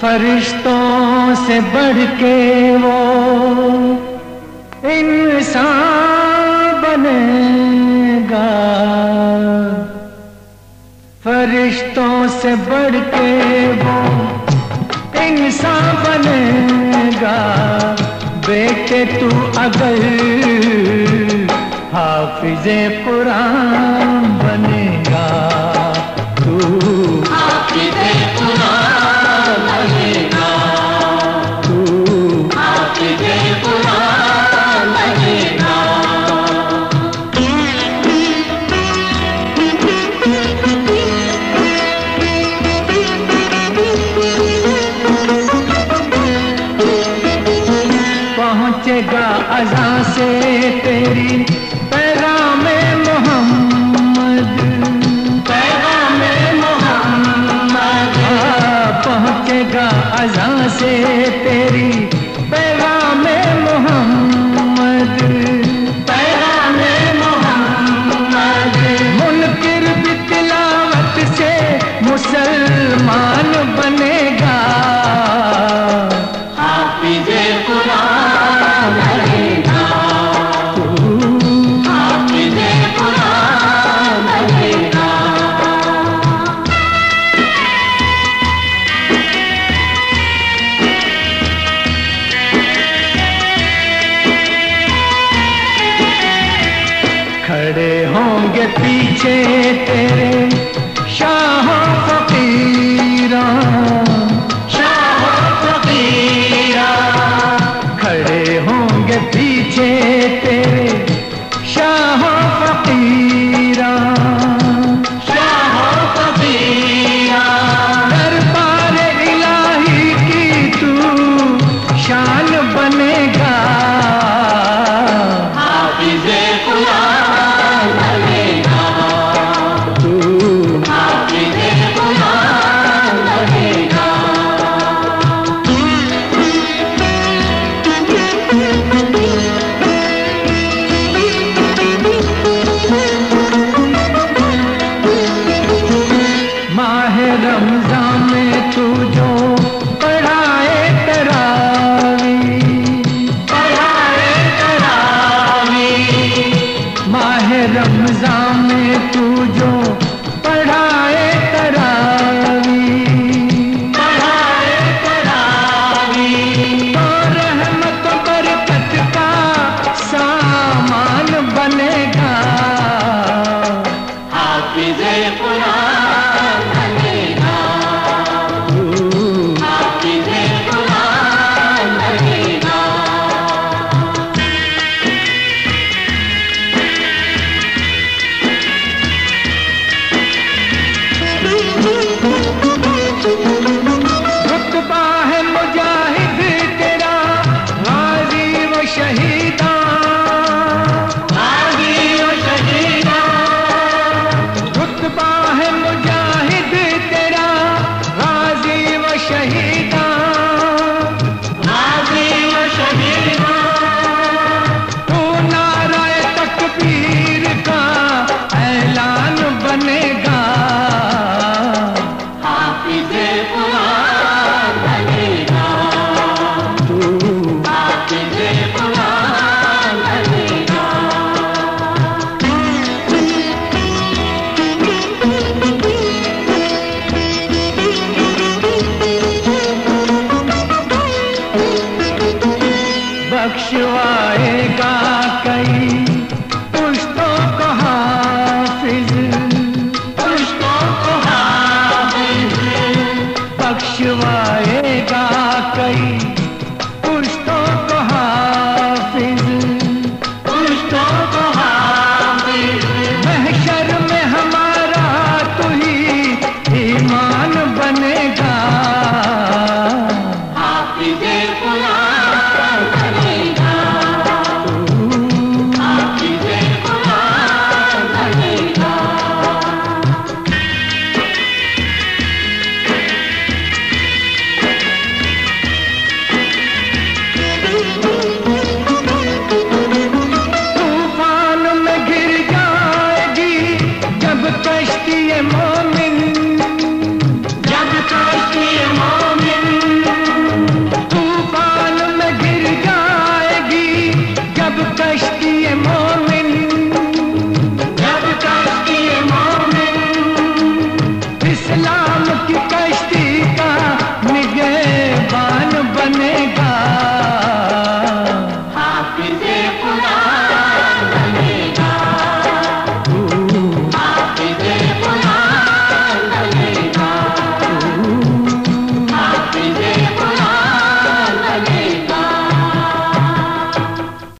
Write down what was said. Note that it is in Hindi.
फरिश्तों से बढ़ के वो इंसान बनेगा। फरिश्तों से बढ़ के वो इंसान बनेगा। बेटे, तू अगर हाफिजे पुरान बनेगा, तू हाफिजे अजा से तेरी पैगाम मोहम्मद। में मोहम्मद। हाँ, पहुँचेगा अजा से पीछे तेरे शाह Programa more.